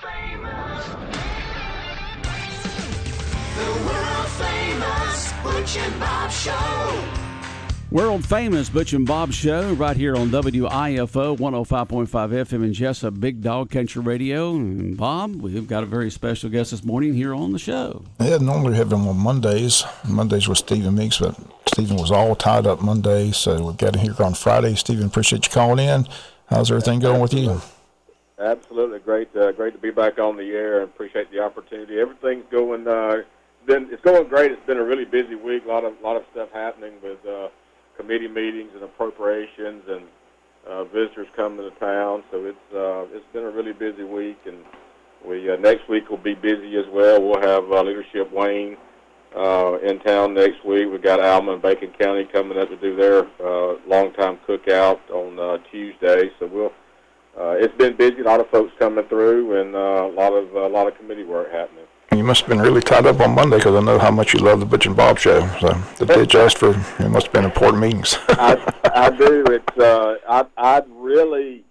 famous. The world famous Butch and Bob Show. World famous Butch and Bob show right here on WIFO 105.5 FM in Jesup, Big Dog Country Radio. And Bob, we've got a very special guest this morning here on the show. Yeah, normally have him on Mondays. Mondays with Stephen Meeks, but Stephen was all tied up Monday, so we've got him here on Friday. Stephen, appreciate you calling in. How's everything going with you? Absolutely great, uh, great to be back on the air, and appreciate the opportunity. Everything's going, uh, been it's going great. It's been a really busy week. A lot of lot of stuff happening with uh, committee meetings and appropriations, and uh, visitors coming to town. So it's uh, it's been a really busy week, and we uh, next week will be busy as well. We'll have uh, leadership Wayne uh, in town next week. We've got Alma and Bacon County coming up to do their uh, long time cookout on uh, Tuesday. So we'll uh, it's been busy. A lot of folks coming through, and uh, a lot of a lot of committee work happening. You must have been really tied up on Monday because I know how much you love the Butch and Bob show. So the ditch asked for it must have been important meetings. I, I do. It's uh, I I really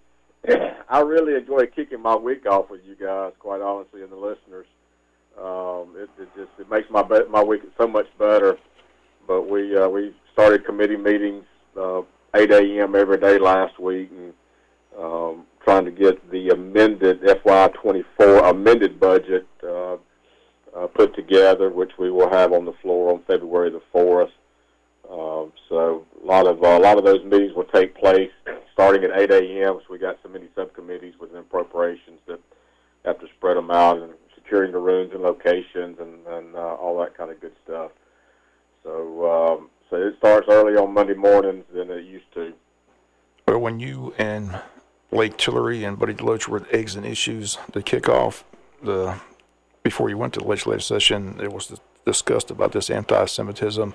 I really enjoy kicking my week off with you guys. Quite honestly, and the listeners. Um, it, it just it makes my be- my week so much better. But we uh, we started committee meetings uh, 8 a.m. every day last week, and um, trying to get the amended FY24 amended budget uh, uh, put together, which we will have on the floor on February the 4th. Um, so a lot of uh, a lot of those meetings will take place starting at 8 a.m. So we got so many subcommittees within appropriations that have to spread them out and securing the rooms and locations and, and uh, all that kind of good stuff. So um, so it starts early on Monday mornings than it used to. Well, when you and Blake Tillery and Buddy DeLoach were Eggs and Issues to kick off the before you went to the legislative session, it was discussed about this anti-Semitism,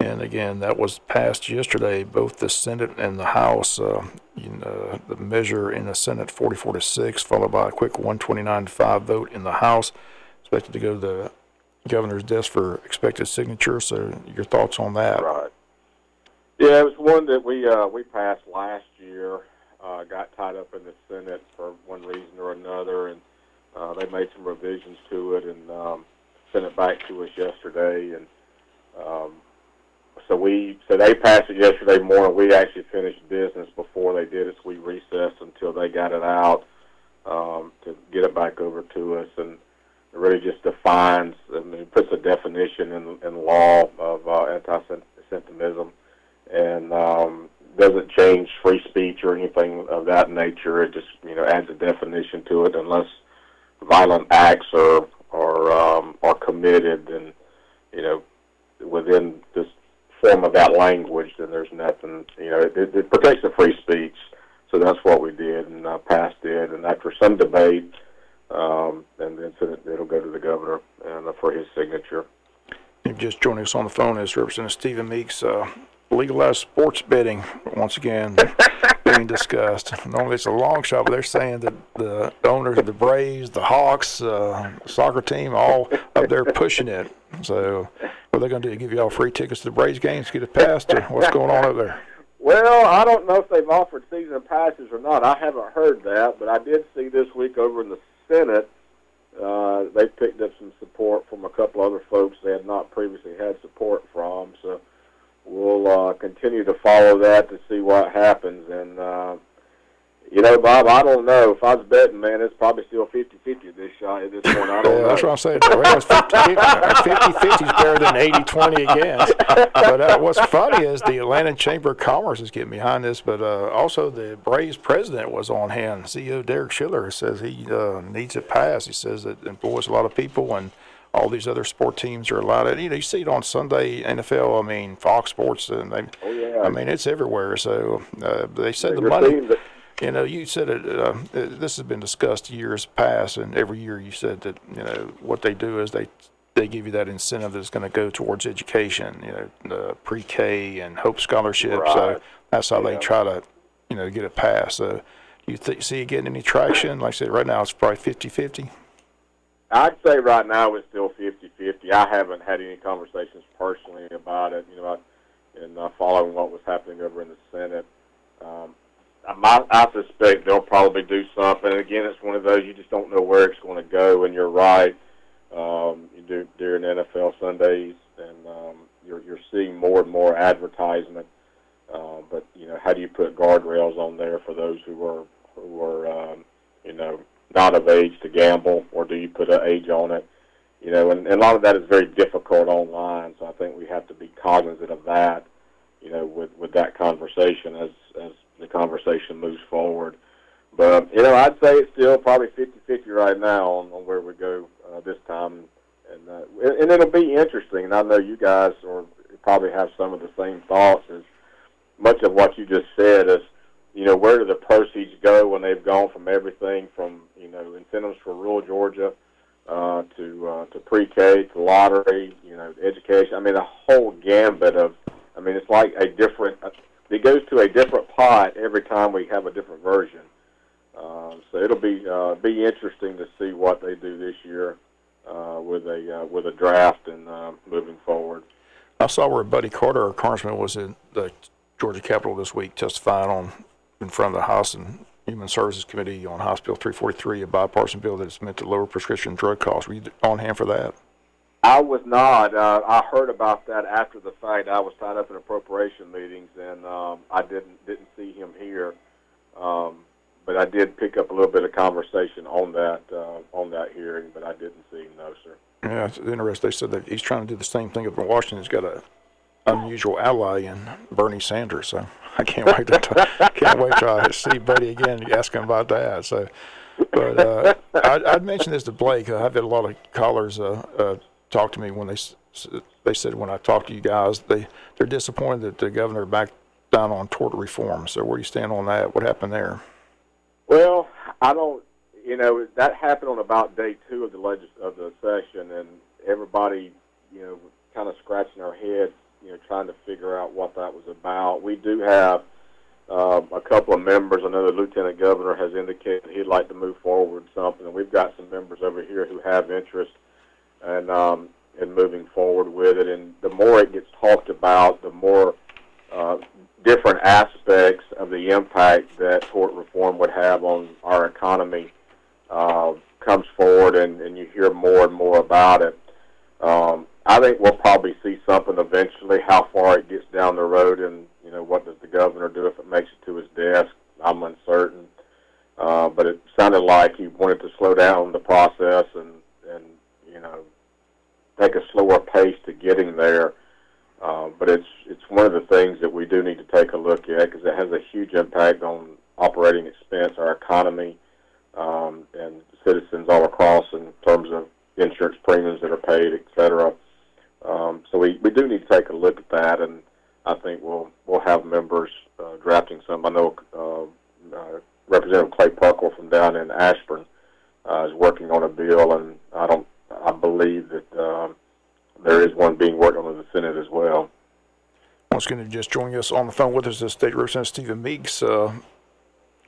and again, that was passed yesterday. Both the Senate and the House, uh, you know, the measure in the Senate 44 to six, followed by a quick 129 to five vote in the House, expected to go to the governor's desk for expected signature. So, your thoughts on that? Right. Yeah, it was one that we uh, we passed last year. Uh, got tied up in the Senate for one reason or another, and uh, they made some revisions to it and um, sent it back to us yesterday. And um, so we so they passed it yesterday morning. We actually finished business before they did it. So we recessed until they got it out um, to get it back over to us, and it really just defines. I mean, it puts a definition in in law of uh, anti-Semitism, and um, doesn't change free speech or anything of that nature. It just you know adds a definition to it, unless violent acts are are um, are committed, and you know within this form of that language, then there's nothing. You know, it, it protects the free speech. So that's what we did and uh, passed it. And after some debate, um, and then so it'll go to the governor and uh, for his signature. You've just joined us on the phone as Representative Stephen Meeks. Uh, legalized sports betting once again being discussed. Normally it's a long shot, but they're saying that the owners of the Braves, the Hawks, uh, soccer team, all up there pushing it. So what are they going to do? Give you all free tickets to the Braves games, get it passed, or what's going on up there? Well, I don't know if they've offered season passes or not. I haven't heard that, but I did see this week over in the Senate uh, they picked up some support from a couple other folks they had not previously had support from. So we'll uh, continue to follow that to see what happens. And, uh, you know, Bob, I don't know. If I was betting, man, it's probably still 50-50 this shot at this point. I don't Yeah, know. that's what I'm saying. It's 50-50 is better than 80-20 against. But uh, what's funny is the Atlanta Chamber of Commerce is getting behind this, but uh, also the Braves president was on hand. CEO Derek Schiller says he uh, needs it passed. He says it employs a lot of people and all these other sport teams are allowed. You know, you see it on Sunday NFL. I mean, Fox Sports, and they. Oh, yeah. I mean, it's everywhere. So uh, they said the money. You know, you said it. Uh, this has been discussed years past, and every year you said that you know what they do is they they give you that incentive that's going to go towards education. You know, the pre-K and Hope Scholarship. So Right. that's how they try to you know get it passed. So you th- see it getting any traction? Like I said, right now it's probably 50-50. I'd say right now it's still 50-50. I haven't had any conversations personally about it, you know, I, and uh, following what was happening over in the Senate. Um, my, I suspect they'll probably do something. Again, it's one of those you just don't know where it's going to go. And you're right. Um, you do during NFL Sundays, and um, you're you're seeing more and more advertisement. Uh, but you know, how do you put guardrails on there for those who are who are um, you know not of age to gamble, or do you put an age on it? You know, and, and a lot of that is very difficult online. So I think we have to be cognizant of that. You know, with with that conversation as as the conversation moves forward. But you know, I'd say it's still probably 50-50 right now on, on where we go uh, this time, and uh, and it'll be interesting. And I know you guys or probably have some of the same thoughts as much of what you just said. Is you know, where do the proceeds go when they've gone from everything from you know incentives for rural Georgia uh, to uh, to pre-K to lottery, you know, education. I mean, a whole gambit of. I mean, it's like a different. It goes to a different pot every time we have a different version. Um, so it'll be uh, be interesting to see what they do this year uh, with a uh, with a draft and uh, moving forward. I saw where Buddy Carter, our congressman, was in the Georgia Capitol this week testifying on in front of the House and Human Services Committee on House Bill 343, a bipartisan bill that is meant to lower prescription drug costs. Were you on hand for that? I was not. Uh, I heard about that after the fact. I was tied up in appropriation meetings, and um, I didn't didn't see him here. Um, but I did pick up a little bit of conversation on that uh, on that hearing, but I didn't see him. No, sir. Yeah, it's interesting. They said that he's trying to do the same thing up in Washington. He's got a unusual ally in Bernie Sanders. So I can't wait to can't wait to see Buddy again. Ask him about that. So, but uh, I, I'd mentioned this to Blake. I've had a lot of callers uh, uh, talk to me when they they said when I talked to you guys, they they're disappointed that the governor backed down on tort reform. So where do you stand on that? What happened there? Well, I don't. You know that happened on about day two of the legis- of the session, and everybody, you know, kind of scratching our heads you know, trying to figure out what that was about. We do have uh, a couple of members. I know the lieutenant governor has indicated he'd like to move forward something, and we've got some members over here who have interest and um, in moving forward with it. And the more it gets talked about, the more uh, different aspects of the impact that tort reform would have on our economy uh, comes forward, and, and you hear more and more about it. Um, I think we'll probably see something eventually. How far it gets down the road, and you know, what does the governor do if it makes it to his desk? I'm uncertain. Uh, but it sounded like he wanted to slow down the process and and you know take a slower pace to getting there. Uh, but it's it's one of the things that we do need to take a look at because it has a huge impact on operating expense, our economy, um, and citizens all across in terms of insurance premiums that are paid, et cetera. Um, so we, we do need to take a look at that, and I think we'll we'll have members uh, drafting some. I know uh, uh, Representative Clay Pirkle from down in Ashburn uh, is working on a bill, and I don't I believe that um, there is one being worked on in the Senate as well. Once again, just joining us on the phone with us is State Representative Stephen Meeks. Uh,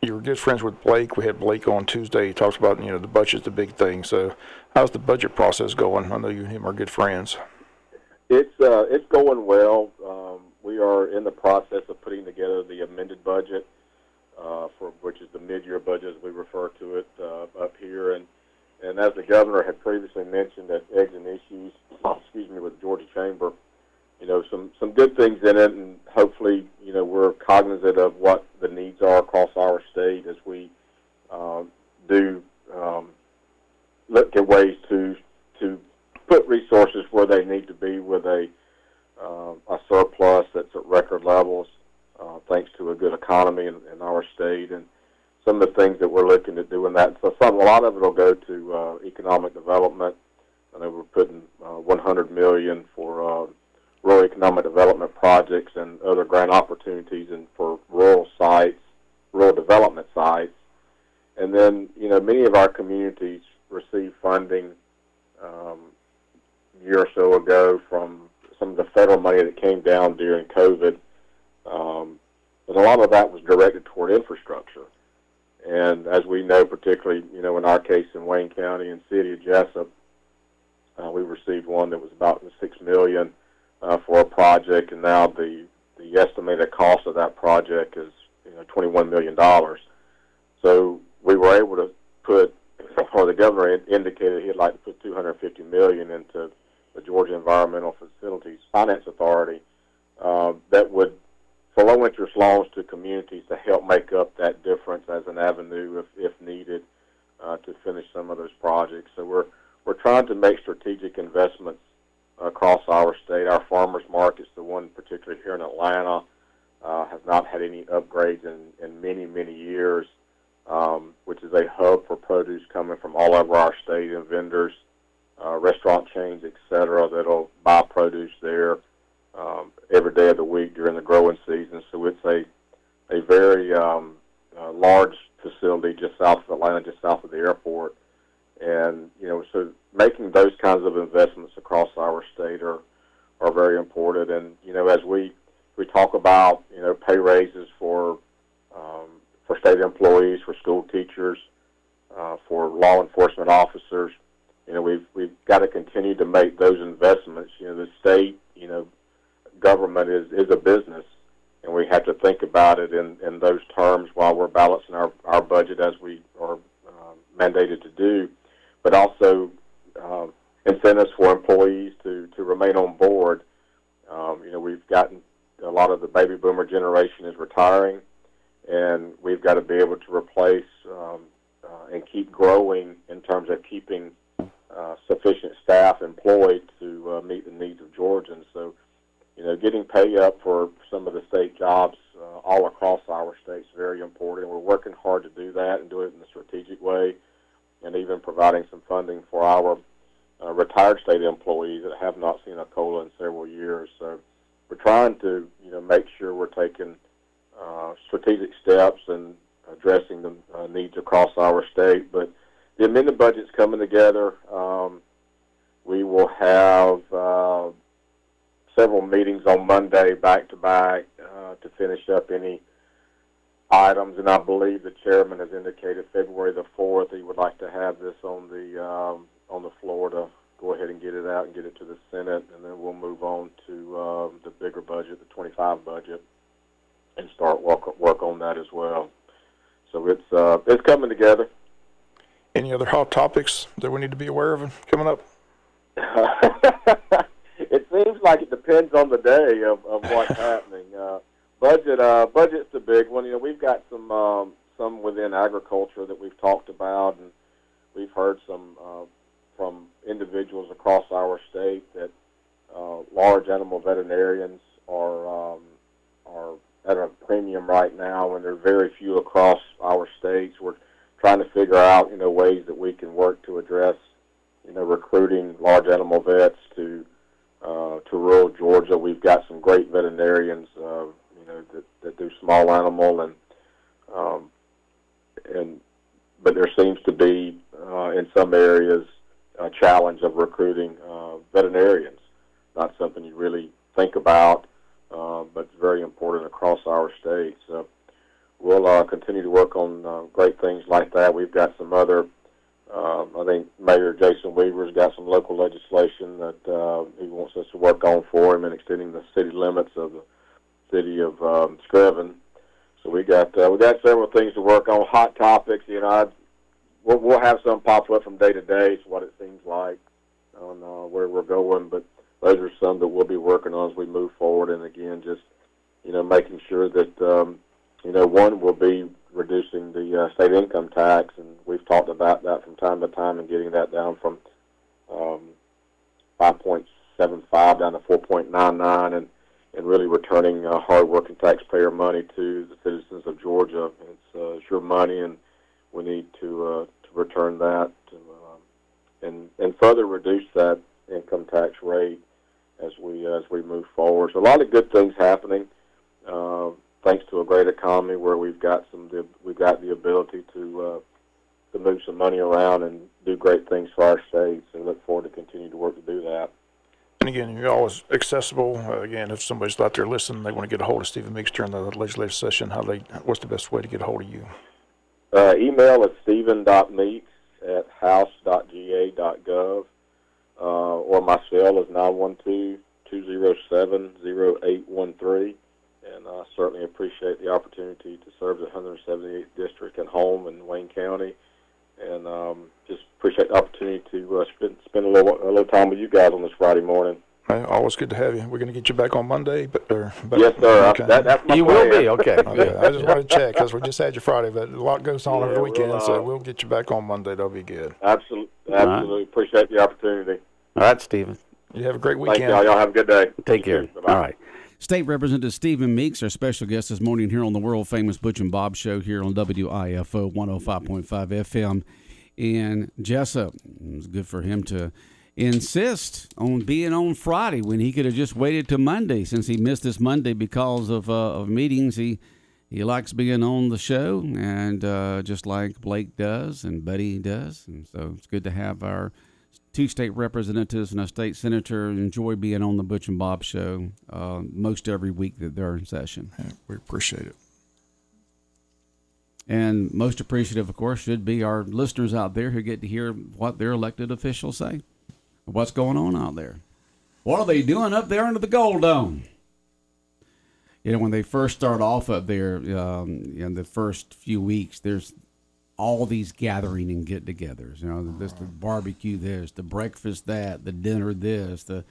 you were good friends with Blake. We had Blake on Tuesday. He talks about you know the budget's the big thing. So, how's the budget process going? I know you and him are good friends. It's uh, it's going well. Um, we are in the process of putting together the amended budget, uh, for which is the mid-year budget as we refer to it uh, up here. And and as the governor had previously mentioned at Eggs and Issues, excuse me, with Georgia Chamber, you know some some good things in it, and hopefully you know we're cognizant of what the needs are across our state as we uh, do um, look at ways to to put resources where they need to be with a uh, a surplus that's at record levels, uh, thanks to a good economy in, in our state and some of the things that we're looking at doing that. So some, a lot of it will go to uh, economic development. I know we're putting uh, 100 million for uh, rural economic development projects and other grant opportunities and for rural sites, rural development sites. And then, you know, many of our communities receive funding um, year or so ago from some of the federal money that came down during COVID. Um, and a lot of that was directed toward infrastructure. And as we know, particularly, you know, in our case in Wayne County and City of Jesup, uh, we received one that was about six million uh, for a project, and now the the estimated cost of that project is you know, 21 million dollars. So we were able to put, or the governor indicated he'd like to put 250 million into the Georgia Environmental Facilities Finance Authority uh, that would for low interest loans to communities to help make up that difference as an avenue if, if needed uh, to finish some of those projects. So we're we're trying to make strategic investments across our state. Our farmers markets, the one particularly here in Atlanta, uh, has not had any upgrades in, in many many years, um, which is a hub for produce coming from all over our state and vendors, uh, restaurant chains, etc. That'll buy produce there um, every day of the week during the growing season. So it's a a very um, uh, large facility just south of Atlanta, just south of the airport. And you know, so making those kinds of investments across our state are are very important. And you know, as we we talk about you know pay raises for um, for state employees, for school teachers, uh, for law enforcement officers, you know, we've we've got to continue to make those investments. You know, the state, you know, government is, is a business, and we have to think about it in, in those terms while we're balancing our, our budget as we are uh, mandated to do, but also uh, incentives for employees to, to remain on board. Um, you know, we've gotten a lot of the baby boomer generation is retiring, and we've got to be able to replace um, uh, and keep growing in terms of keeping uh, sufficient staff employed to uh, meet the needs of Georgians. So you know, getting pay up for some of the state jobs uh, all across our state is very important. We're working hard to do that and do it in a strategic way, and even providing some funding for our uh, retired state employees that have not seen a COLA in several years. So we're trying to, you know, make sure we're taking uh, strategic steps and addressing the uh, needs across our state. But the amended budget's coming together. Um, we will have uh, several meetings on Monday back to back uh, to finish up any items, and I believe the chairman has indicated February the fourth he would like to have this on the um, on the floor to go ahead and get it out and get it to the Senate, and then we'll move on to um, the bigger budget, the 25 budget, and start work work on that as well. So it's uh, it's coming together. Any other hot topics that we need to be aware of coming up? it seems like it depends on the day of, of what's happening. Uh, budget, uh, budget's the big one. You know, we've got some um, some within agriculture that we've talked about, and we've heard some uh, from individuals across our state that uh, large animal veterinarians are um, are at a premium right now, and there are very few across our states. We're trying to figure out, you know, ways that we can work to address, you know, recruiting large animal vets to uh, to rural Georgia. We've got some great veterinarians, uh, you know, that, that do small animal and um, and but there seems to be uh, in some areas a challenge of recruiting uh, veterinarians. Not something you really think about, uh, but it's very important across our state. So we'll uh, continue to work on uh, great things like that. We've got some other um, I think Mayor Jason Weaver's got some local legislation that uh, he wants us to work on for him in extending the city limits of the city of um, Screven. So we got uh, we got several things to work on. Hot topics, you know, I'd, we'll, we'll have some pop up from day to day. It's what it seems like on uh, where we're going, but those are some that we'll be working on as we move forward. And again, just you know, making sure that um, you know one will be reducing the uh, state income tax, and we've talked about that from time to time and getting that down from um, 5.75 down to 4.99, and and really returning uh, hard-working taxpayer money to the citizens of Georgia. It's, uh, it's your money, and we need to uh, to return that to, um, and and further reduce that income tax rate as we as we move forward. So a lot of good things happening. Uh, thanks to a great economy where we've got some we've got the ability to uh, to move some money around and do great things for our states and look forward to continue to work to do that. And again, you're always accessible. Uh, again, if somebody's out there listening, they want to get a hold of Stephen Meeks during the legislative session. How they? What's the best way to get a hold of you? Uh, email is stephen.meeks at house.ga.gov, uh, or my cell is 912 207 0813 and I certainly appreciate the opportunity to serve the 178th district and home in Wayne County, and um, just appreciate the opportunity to uh, spend spend a little a little time with you guys on this Friday morning. Hey, always good to have you. We're going to get you back on Monday, but, or, but Yes, sir. I- That, that's my You plan. will be okay. Okay, I just wanted to check because we just had your Friday, but a lot goes on over Yeah, the we'll, weekend, so uh, we'll get you back on Monday. That'll be good. Absolutely, right. absolutely appreciate the opportunity. All right, Stephen. You have a great weekend. Thank weekend. y'all. Y'all have a good day. Take care. You too. Bye-bye. All right. State Representative Stephen Meeks, our special guest this morning here on the world famous Butch and Bob show here on WIFO 105.5 FM And Jesup. It was good for him to insist on being on Friday when he could have just waited to Monday since he missed this Monday because of, uh, of meetings. He he likes being on the show, and uh, just like Blake does and Buddy does, and so it's good to have our two state representatives and a state senator enjoy being on the Butch and Bob show uh, most every week that they're in session. Yeah, we appreciate it. And most appreciative, of course, should be our listeners out there who get to hear what their elected officials say. What's going on out there? What are they doing up there under the Gold Dome? You know, when they first start off up there um, in the first few weeks, there's all these gathering and get-togethers. You know, this the barbecue, this the breakfast, that the dinner, this the,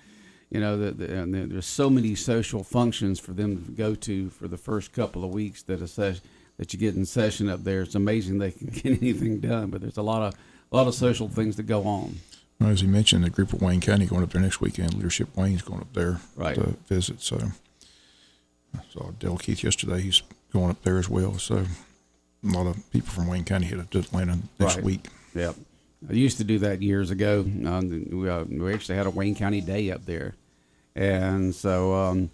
you know, the, the, there's so many social functions for them to go to for the first couple of weeks that a ses- that you get in session up there. It's amazing they can get anything done, but there's a lot of a lot of social things that go on. Well, as you mentioned, the group of Wayne County going up there next weekend. Leadership Wayne's going up there Right. to visit. So I saw Dale Keith yesterday. He's going up there as well. So a lot of people from Wayne County headed to Atlanta next Right. week. Yep. I used to do that years ago. Um, we, uh, we actually had a Wayne County Day up there, and so um,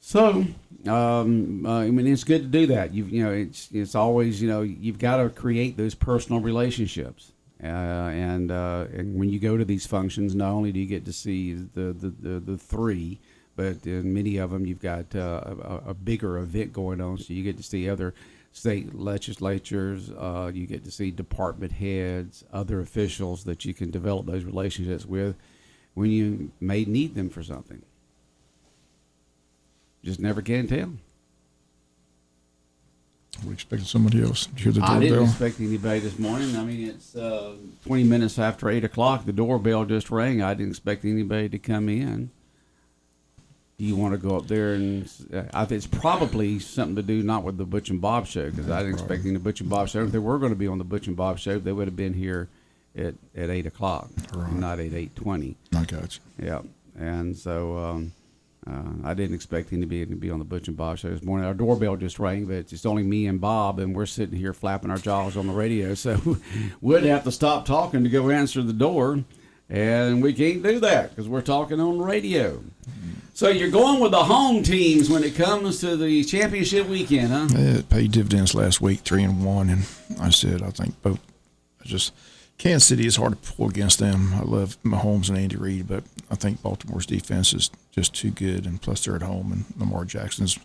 so um, uh, I mean it's good to do that. You you know it's it's always you know you've got to create those personal relationships. Uh, and uh, and when you go to these functions, not only do you get to see the the, the, the three, but in many of them you've got uh, a, a bigger event going on, so you get to see other state legislatures. Uh, you get to see department heads, other officials that you can develop those relationships with when you may need them for something. Just never can tell. We're expecting somebody else. Did you hear the I didn't expect anybody this morning. I mean, it's uh, 20 minutes after 8 o'clock. The doorbell just rang. I didn't expect anybody to come in. Do you want to go up there and? Uh, I think it's probably something to do not with the Butch and Bob show because I didn't expect the Butch and Bob show. If they were going to be on the Butch and Bob show, they would have been here at, at eight o'clock, Right. not at eight twenty. I got you. Yeah, and so um, uh, I didn't expect anybody to be to be on the Butch and Bob show this morning. Our doorbell just rang, but it's only me and Bob, and we're sitting here flapping our jaws on the radio. So we'd have to stop talking to go answer the door, and we can't do that because we're talking on radio. So you're going with the home teams when it comes to the championship weekend, huh? Yeah, It paid dividends last week, three and one, and I said I think both. I just Kansas City is hard to pull against them. I love Mahomes and Andy Reid, but I think Baltimore's defense is just too good, and plus they're at home, and Lamar Jackson's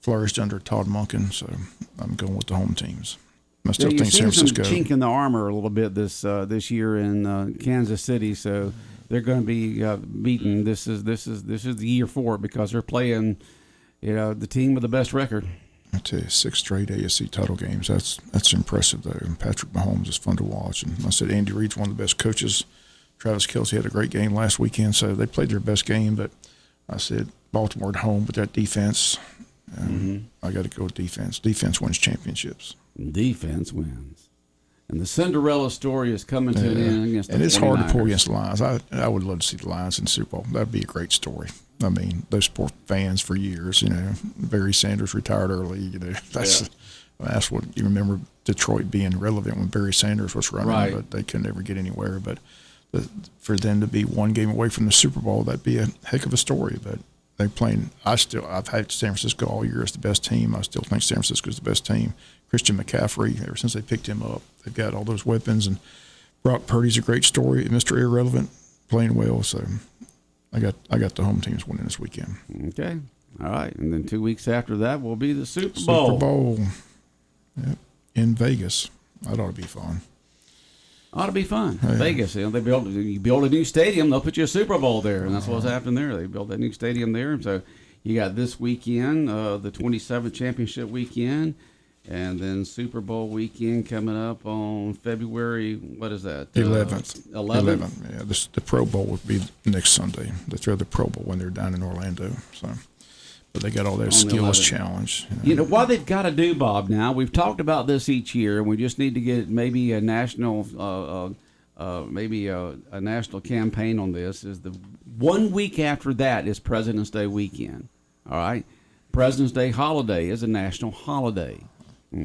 flourished under Todd Monken, so I'm going with the home teams. I still Yeah, think San you've Francisco. some chink in the armor a little bit this uh, this year in uh, Kansas City, so they're going to be uh, beaten. This is this is this is the year for it because they're playing, you know, the team with the best record. I tell you, six straight AFC title games. That's that's impressive though. And Patrick Mahomes is fun to watch. And I said Andy Reid's one of the best coaches. Travis Kelce had a great game last weekend, so they played their best game. But I said Baltimore at home with that defense. Um, I got to go with defense. Defense wins championships. Defense wins, and the Cinderella story is coming to an Yeah. end against the and it's hard to pull against the Lions. I I would love to see the Lions in the Super Bowl. That'd be a great story. I mean, those poor fans for years. You know, Barry Sanders retired early. You know, that's that's what you remember Detroit being relevant when Barry Sanders was running, Right. but they could never get anywhere. But the, for them to be one game away from the Super Bowl, that'd be a heck of a story. But they playing. I still I've had San Francisco all year as the best team. I still think San Francisco is the best team. Christian McCaffrey, ever since they picked him up, they've got all those weapons and. Brock Purdy's a great story. Mr. Irrelevant, playing well. So I got I got the home teams winning this weekend. Okay, all right, and then two weeks after that will be the Super Bowl. Super Bowl. Yep. In Vegas. That ought to be fun. Ought to be fun. Yeah. Vegas, you know, they build you build a new stadium, they'll put you a Super Bowl there, and that's what's happening there. They built that new stadium there, and so you got this weekend, uh, the 27th championship weekend, and then Super Bowl weekend coming up on February. What is that? Uh, Eleventh. 11th. Yeah, this, the Pro Bowl would be next Sunday. They throw the Pro Bowl when they're down in Orlando. So, but they got all their the skills 11th. challenge. you know. You know what they've got to do, Bob. Now we've talked about this each year, and we just need to get maybe a national, uh, uh, uh, maybe a, a national campaign on this. Is the one week after that is President's Day weekend. All right, President's Day holiday is a national holiday.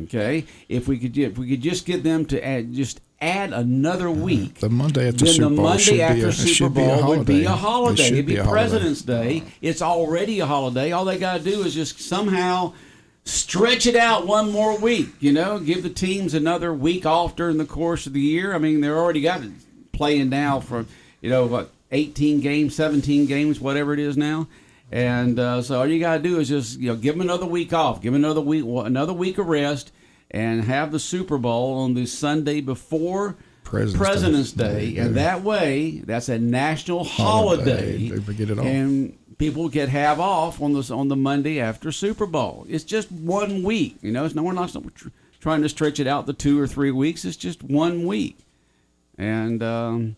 Okay, if we could, if we could just get them to add, just add another uh-huh. week. The Monday after then Super the Bowl Monday should be after a- Super should be a Bowl would be a holiday. It It'd be, be a holiday. President's Day. Uh-huh. It's already a holiday. All they got to do is just somehow stretch it out one more week. You know, give the teams another week off during the course of the year. I mean, they're already got it playing now for you know what, 18 games, 17 games, whatever it is now. And uh, so all you got to do is just you know give them another week off, give them another week, another week of rest, and have the Super Bowl on the Sunday before. President's Day. President's There Day, and go. that way, that's a national Holiday. holiday. They forget it all. And people get have off on this on the Monday after Super Bowl. It's just one week, you know. It's no we're not tr- trying to stretch it out the two or three weeks. It's just one week, and um,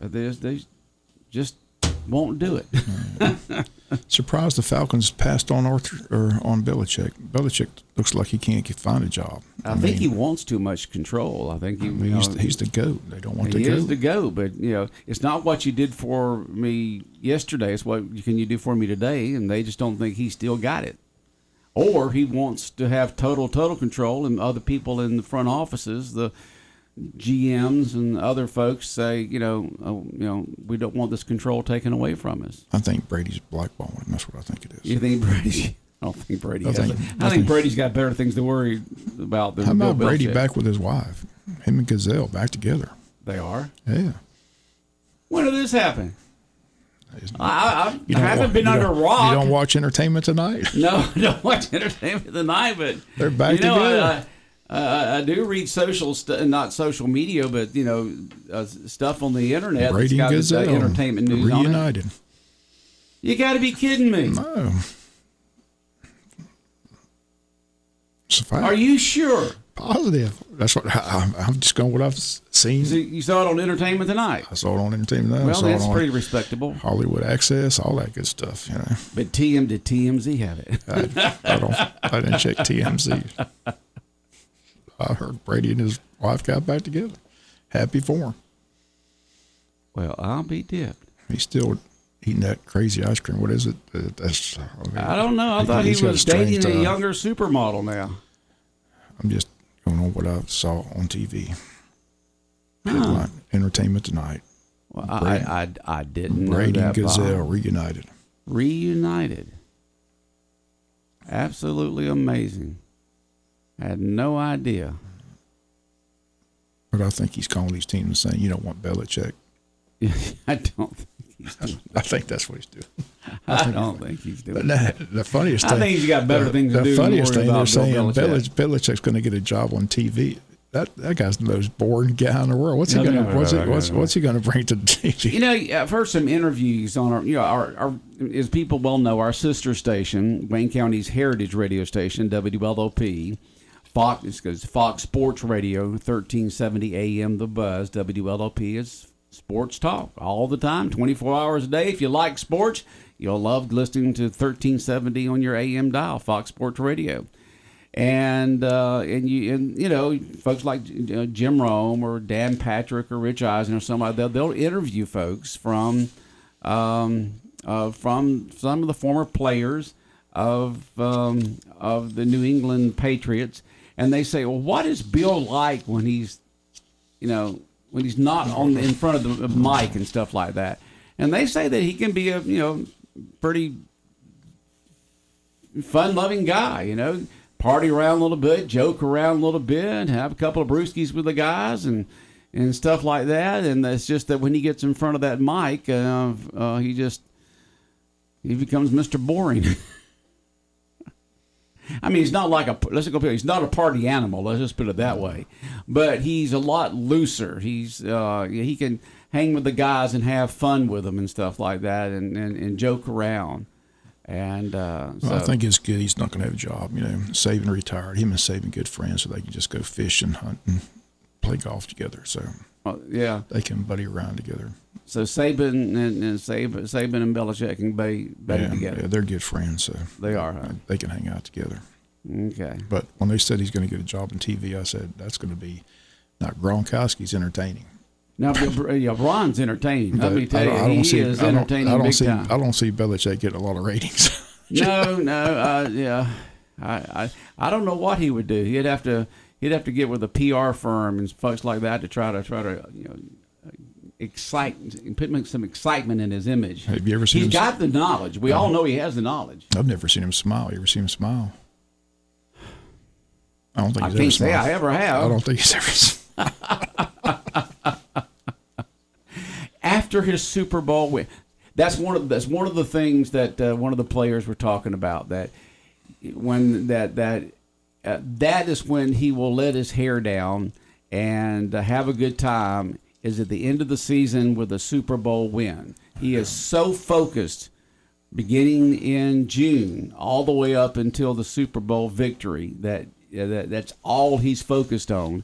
they they just won't do it. Surprised the Falcons passed on Arthur or on Belichick. Belichick looks like he can't get, find a job. I, think he wants too much control. I think he, I mean, he's, know, he's the goat. They don't want he the is goat. the go, but you know, it's not what you did for me yesterday. It's what you can you do for me today, and they just don't think he still got it, or he wants to have total total control, and other people in the front offices, the GMs and other folks say, you know, oh, you know, we don't want this control taken away from us. I think Brady's blackballing. That's what I think it is. You think Brady? I don't think Brady. I think- I think think- Brady's got better things to worry about than How about Bill Brady Belichick. back with his wife? Him and Gisele back together. They are. Yeah. When did this happen? I, I, haven't been under a rock. You don't watch Entertainment Tonight? No, I don't watch entertainment tonight, but They're back you know, together. I, I, I do read social st- not social media, but you know, uh, stuff on the internet Brady and that's uh, entertainment news reunited. You got to be kidding me! No. It's a fact. Are you sure? positive? That's what I, I'm just going what I've seen. So you saw it on Entertainment Tonight. I saw it on Entertainment. Tonight. Well, that's pretty respectable. Hollywood Access, all that good stuff. You know, But TM did TMZ have it? I, I don't. I didn't check TMZ. I heard Brady and his wife got back together. Happy for him. well, I'll be dipped. He's still eating that crazy ice cream. What is it? Uh, That's. I, mean, I don't know. I thought he he's a was strange dating a younger supermodel now. I'm just going on what I saw on TV. Headline, Entertainment Tonight. Well, I, Brady- I, I, I didn't know Brady and that. Bob. Gisele reunited. reunited. Absolutely amazing. I had no idea. But I think he's calling these teams and saying, you don't want Belichick. I don't think he's doing. I think that's what he's doing. I don't think he's But doing. the, the funniest I thing, think he's got better the, things to the do than funniest thing about they're saying, Belichick. Belich, Belichick's going to get a job on TV. That that guy's the most boring guy in the world. What's he No, going to no, what's, no, he, what's, no. what's he going to bring to the TV? You know, I've heard some interviews on our, you know, our, our, as people well know, our sister station, Wayne County's heritage radio station, WLOP, Fox, 'cause Fox Sports Radio, 1370 AM, The Buzz. WLOP is sports talk all the time, 24 hours a day. If you like sports, you'll love listening to 1370 on your AM dial, Fox Sports Radio and uh, and you and you know folks like uh, Jim Rome or Dan Patrick or Rich Eisen or somebody they'll, they'll interview folks from um, uh, from some of the former players of um, of the New England Patriots, and they say, well, what is Bill like when he's you know when he's not on in front of the mic and stuff like that, and they say that he can be a you know pretty fun loving guy, you know, party around a little bit, joke around a little bit, have a couple of brewskis with the guys and and stuff like that. And it's just that when he gets in front of that mic, uh, uh, he just he becomes Mr. Boring. I mean, he's not like a let's go. He's not a party animal. Let's just put it that way. But he's a lot looser. He's uh, he can hang with the guys and have fun with them and stuff like that, and and, and joke around. And uh, so I think it's good. He's not going to have a job. You know, Saban retired. Him and Saban good friends, so they can just go fish and hunt and play golf together. So well, yeah. they can buddy around together. So Saban and, and Saban, Saban and Belichick can be buddy yeah, together. yeah, they're good friends, so They are, huh? they can hang out together. Okay. But when they said he's going to get a job in TV, I said that's going to be not Gronkowski's entertaining. Now, yeah, Gronk's entertaining. Let me tell I you, don't, I don't he see. is I don't, entertaining I don't big see. time. I don't see Belichick getting a lot of ratings. no, no, uh, yeah, I, I, I don't know what he would do. He'd have to, he'd have to get with a PR firm and folks like that to try to try to, you know, excite, put some excitement in his image. Have you ever seen He's him- got the knowledge. We all know he has the knowledge. I've never seen him smile. You ever seen him smile? I don't think I he's can't ever say smiled. I ever have. I don't think he's ever. after his Super Bowl win. That's one of that's one of the things that uh, one of the players were talking about that when that that uh, that is when he will let his hair down and uh, have a good time is at the end of the season with a Super Bowl win. He is so focused beginning in June all the way up until the Super Bowl victory that, that that's all he's focused on.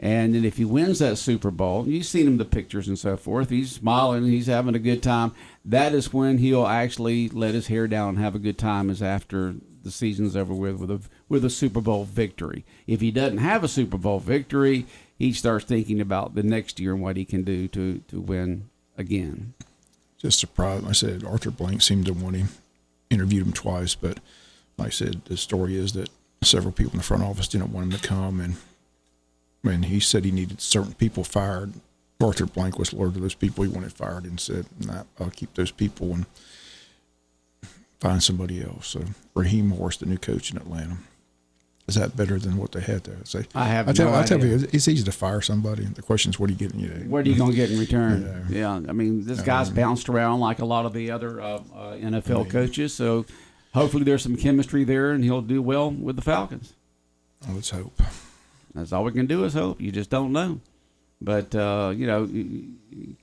And then if he wins that Super Bowl, you've seen him the pictures and so forth. He's smiling, he's having a good time. That is when he'll actually let his hair down and have a good time. Is after the season's over with with a with a Super Bowl victory. If he doesn't have a Super Bowl victory, he starts thinking about the next year and what he can do to to win again. Just surprised. I said Arthur Blank seemed to want him. Interviewed him twice, but like I said, the story is that several people in the front office didn't want him to come, and when he said he needed certain people fired, Arthur Blank was one of those people he wanted fired, and said, nah, "I'll keep those people and find somebody else." So Raheem Morris, the new coach in Atlanta, is that better than what they had there? Say, I have I tell, no I tell you, it's easy to fire somebody. The question is, what are you getting? You know, What are you going to get in return? Yeah, I mean, this guy's bounced around like a lot of the other uh, uh, NFL coaches. So hopefully there's some chemistry there, and he'll do well with the Falcons. Let's hope. That's all we can do is hope. You just don't know. But uh, you know,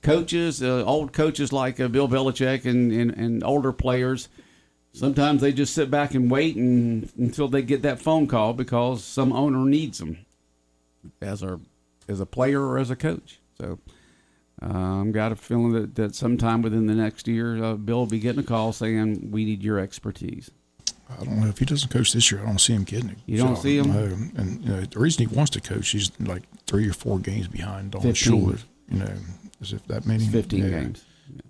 coaches, uh, old coaches like uh, Bill Belichick, and, and, and older players, sometimes they just sit back and wait and, until they get that phone call because some owner needs them as a as a player or as a coach. So uh, I've got a feeling that, that sometime within the next year, uh, Bill will be getting a call saying we need your expertise. I don't know if he doesn't coach this year. I don't see him getting it. You don't see him? No. And you know, the reason he wants to coach, he's like three or four games behind Don 15. Shula. You know, as if that many. Fifteen Yeah. games.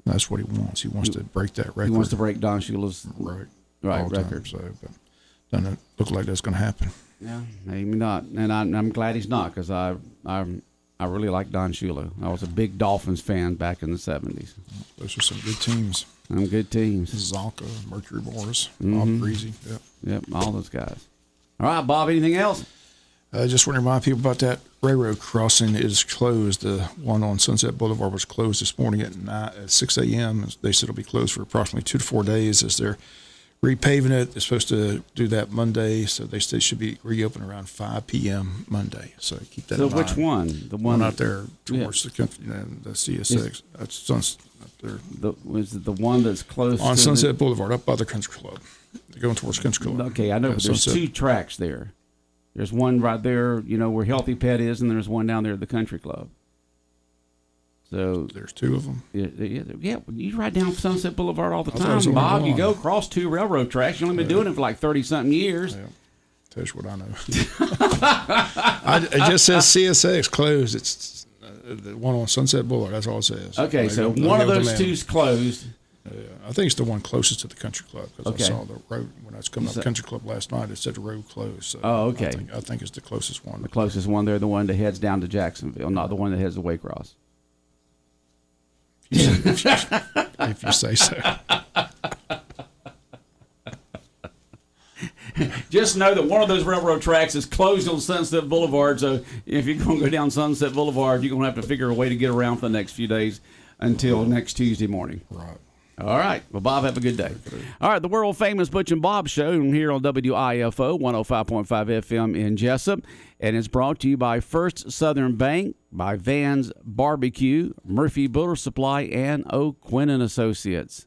That's what he wants. He wants to break that record. He wants to break Don Shula's right, right all time. record. So, but doesn't look like that's going to happen. Yeah, maybe not. And I, I'm glad he's not because I, I, I really like Don Shula. I was a big Dolphins fan back in the '70s. Those are some good teams. Some good teams. Csonka, Mercury Morris, Mm-hmm. Bob Griese. Yep. Yep, all those guys. All right, Bob. Anything else? I just want to remind people about that railroad crossing is closed. The one on Sunset Boulevard was closed this morning at, 9, at 6 a.m. They said it'll be closed for approximately two to four days as they're repaving it. They're supposed to do that Monday, so they should be reopened around 5 p.m. Monday. So keep that So in which mind. one? The One one out there Yeah. towards the country, you know, the CSX. That's Suns, up there The, was it the one that's close on to Sunset Boulevard, up by the country club. They're going towards country club. okay, I know. Yeah, but there's Sunset. two tracks there. There's one right there, you know, where Healthy Pet is, and there's one down there at the Country Club. So There's two of them. Yeah, yeah, yeah, you ride down Sunset Boulevard all the I thought it was time, Bob. You go across two railroad tracks. You've only been doing it for like thirty something years. Yeah. You what I know. I, it just says CSX closed. It's uh, the one on Sunset Boulevard. That's all it says. Okay, so one of those two's closed. Yeah, I think it's the one closest to the country club because Okay. I saw the road when I was coming up So- the country club last night. It said the road closed. So Oh, okay. I think, I think it's the closest one. The closest one there, the one that heads down to Jacksonville, not the one that heads to Waycross. if you say so. Just know that one of those railroad tracks is closed on Sunset Boulevard. So if you're going to go down Sunset Boulevard, you're going to have to figure a way to get around for the next few days until next Tuesday morning. Right. All right. Well, Bob, have a good day. All right. The world famous Butch and Bob show here on WIFO 105.5 FM in Jesup. And it's brought to you by First Southern Bank, by Vans Barbecue, Murphy Builder Supply, and O'Quinn and Associates.